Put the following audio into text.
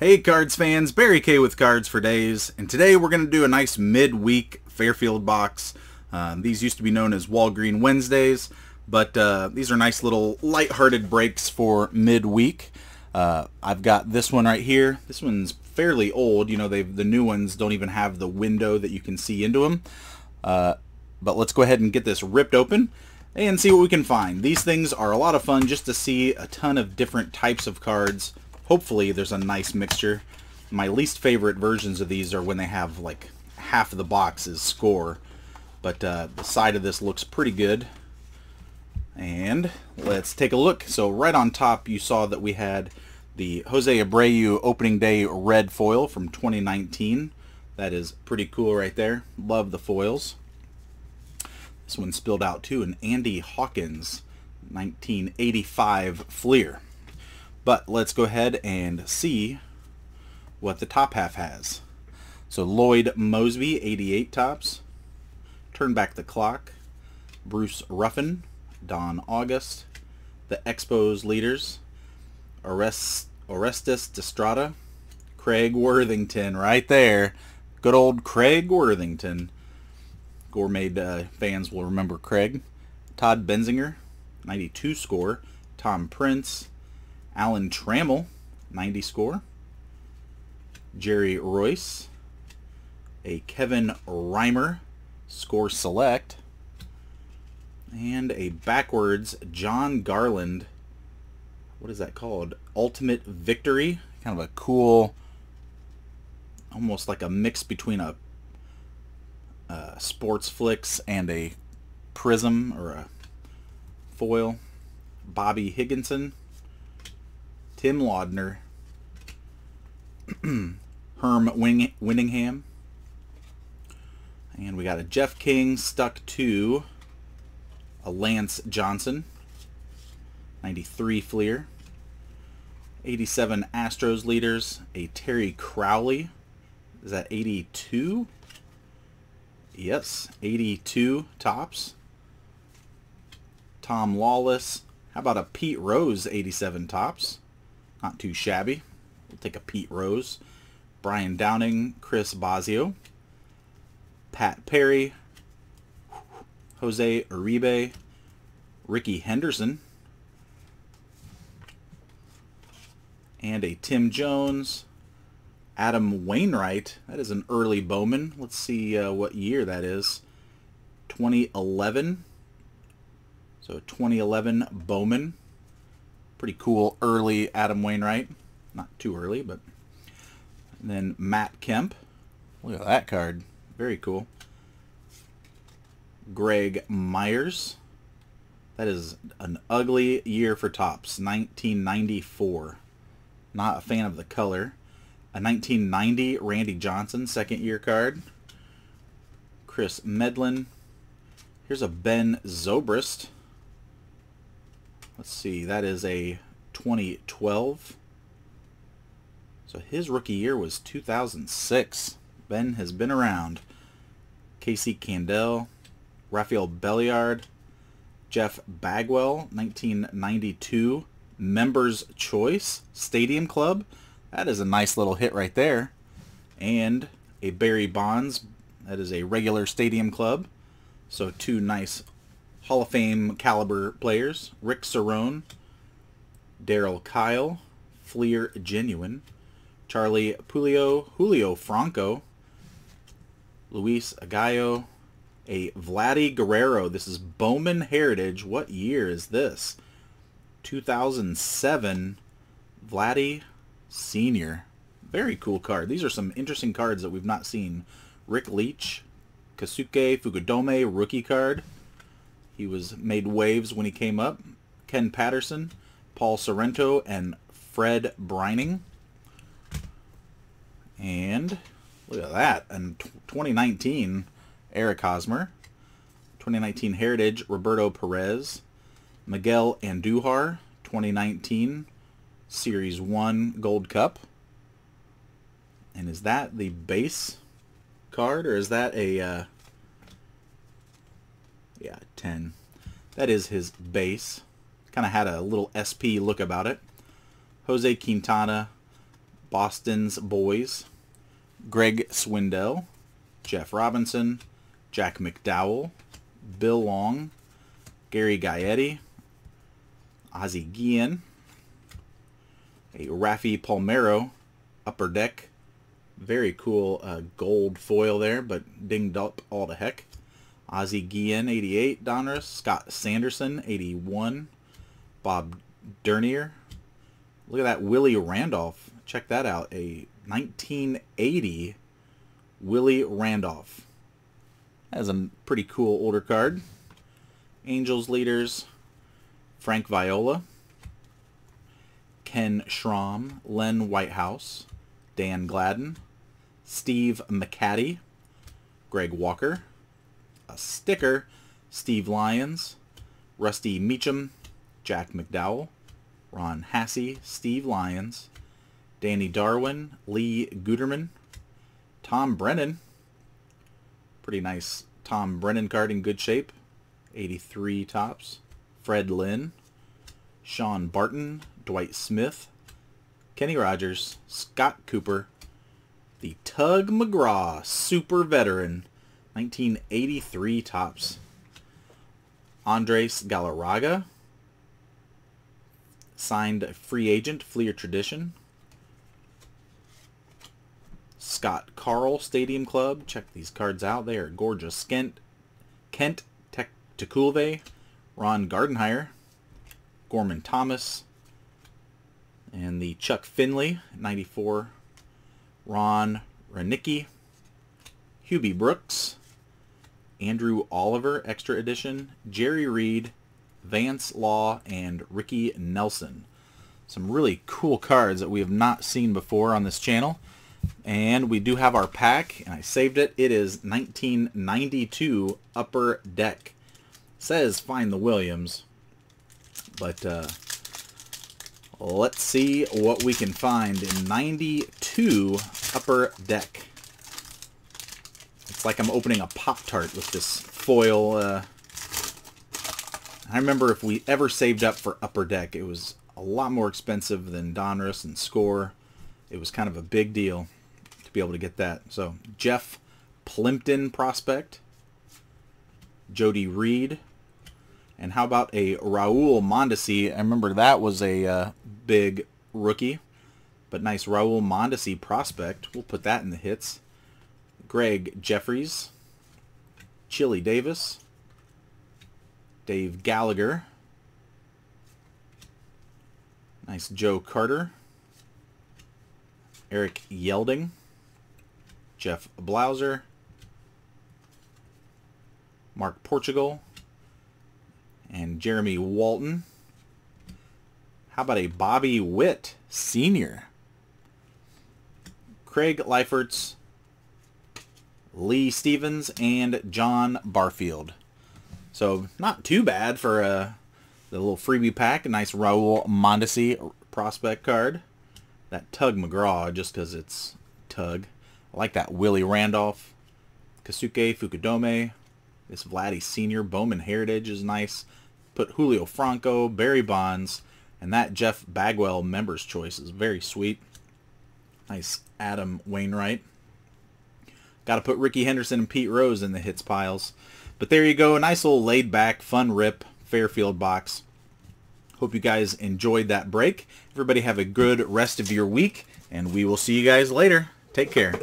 Hey Cards fans, Barry K with Cards for Daze, and today we're going to do a nice midweek Fairfield box. Uh, these used to be known as Walgreen Wednesdays, but uh, these are nice little light-hearted breaks for midweek. Uh, I've got this one right here. This one's fairly old. You know, the new ones don't even have the window that you can see into them. Uh, but let's go ahead and get this ripped open and see what we can find. These things are a lot of fun just to see a ton of different types of cards hopefully there's a nice mixture. My least favorite versions of these are when they have like half of the box is score. But uh, the side of this looks pretty good. And let's take a look. So right on top you saw that we had the Jose Abreu opening day red foil from 2019. That is pretty cool right there. Love the foils. This one spilled out too, an Andy Hawkins 1985 Fleer. But let's go ahead and see what the top half has. So Lloyd Moseby, 88 Topps. Turn Back the Clock. Bruce Ruffin. Don August. The Expos leaders. Orest, Orestes Destrade. Craig Worthington right there. Good old Craig Worthington. Gourmet uh, fans will remember Craig. Todd Benzinger, 92 score. Tom Prince. Alan Trammell, 90 score. Jerry Royce, A Kevin Reimer, score select. And a backwards Jon Garland. What is that called? Ultimate Victory. Kind of a cool, almost like a mix between a, a sports flicks and a prism or a foil. Bobby Higginson. Tim Laudner, Herm Wing Winningham, and we got a Jeff King stuck to a Lance Johnson, 93 Fleer, 87 Astros leaders, a Terry Crowley, is that 82? Yes, 82 Topps. Tom Lawless. How about a Pete Rose 87 Topps? Not too shabby. We'll take a Pete Rose. Brian Downing, Chris Bosio, Pat Perry, Jose Uribe, Rickey Henderson, and a Tim Jones, Adam Wainwright. That is an early Bowman. Let's see uh, what year that is. 2011. So 2011 Bowman. Pretty cool early Adam Wainwright. Not too early, but... And then Matt Kemp. Look at that card. Very cool. Greg Myers. That is an ugly year for Topps. 1994. Not a fan of the color. A 1990 Randy Johnson second year card. Kris Medlen. Here's a Ben Zobrist. Let's see, that is a 2012. So his rookie year was 2006. Ben has been around. Casey Candaele, Rafael Belliard, Jeff Bagwell, 1992. Members Choice Stadium Club. That is a nice little hit right there. And a Barry Bonds. That is a regular Stadium Club. So two nice Hall of Fame caliber players. Rick Cerone, Darryl Kile, Fleer Genuine, Charlie Puleo, Julio Franco, Luis Aguayo, a Vladdy Guerrero. This is Bowman Heritage. What year is this? 2007 Vladdy Senior. Very cool card. These are some interesting cards that we've not seen. Rick Leach, Kosuke Fukudome rookie card. He was made waves when he came up. Ken Patterson, Paul Sorrento, and Fred Brining. And look at that. And 2019, Eric Hosmer. 2019 Heritage, Roberto Perez. Miguel Andujar, 2019 Series 1 Gold Cup. And is that the base card, or is that a... Uh, yeah, 10. That is his base. Kind of had a little SP look about it. Jose Quintana, Boston's Boys, Greg Swindell, Jeff Robinson, Jack McDowell, Bill Long, Gary Gaetti, Ozzie Guillen, a Raffy Palmeiro upper deck. Very cool uh, gold foil there, but dinged up all the heck. Ozzie Guillen, 88, Donruss. Scott Sanderson, 81. Bob Dernier. Look at that Willie Randolph. Check that out. A 1980 Willie Randolph. That's a pretty cool older card. Angels leaders. Frank Viola. Ken Schramm. Len Whitehouse. Dan Gladden. Steve McCatty. Greg Walker. A sticker. Steve Lyons. Rusty Meacham. Jack McDowell, Ron Hassey, Steve Lyons, Danny Darwin, Lee Guetterman, Tom Brennan, pretty nice Tom Brennan card in good shape, 83 Topps. Fred Lynn, Sean Barton, Dwight Smith, Kenny Rogers, Scott Cooper, the Tug McGraw Super Veteran, 1983 Topps. Andres Galarraga, signed free agent, Fleer Tradition. Scott Karl Stadium Club. Check these cards out. They are gorgeous. Kent, Kent Tekulve, Ron Gardenhire, Gorman Thomas, and the Chuck Finley, 94, Ron Roenicke, Hubie Brooks, Andrew Oliver, Extra Edition, Jerry Reed, Vance Law, and Ricky Nelson. Some really cool cards that we have not seen before on this channel. And we do have our pack, and I saved it. It is 1992 Upper Deck. It says find the Williams, but uh, let's see what we can find in 92 Upper Deck. It's like I'm opening a Pop-Tart with this foil uh, I remember if we ever saved up for Upper Deck, it was a lot more expensive than Donruss and Score. It was kind of a big deal to be able to get that. So Jeff Plympton prospect, Jody Reed, and how about a Raul Mondesi? I remember that was a uh, big rookie, but nice Raul Mondesi prospect. We'll put that in the hits. Gregg Jefferies, Chili Davis, Dave Gallagher. Nice Joe Carter. Eric Yelding. Jeff Blauser. Mark Portugal. And Jeremy Walton. How about a Bobby Witt Sr.? Craig Lefferts, Lee Stevens, and John Barfield. So not too bad for uh, the little freebie pack. A nice Raul Mondesi prospect card. That Tug McGraw, just because it's Tug. I like that Willie Randolph. Kosuke Fukudome. This Vladdy Sr. Bowman Heritage is nice. Put Julio Franco, Barry Bonds, and that Jeff Bagwell Members Choice is very sweet. Nice Adam Wainwright. Got to put Rickey Henderson and Pete Rose in the hits piles. But there you go, a nice little laid back, fun rip Fairfield box. Hope you guys enjoyed that break. Everybody have a good rest of your week, and we will see you guys later. Take care.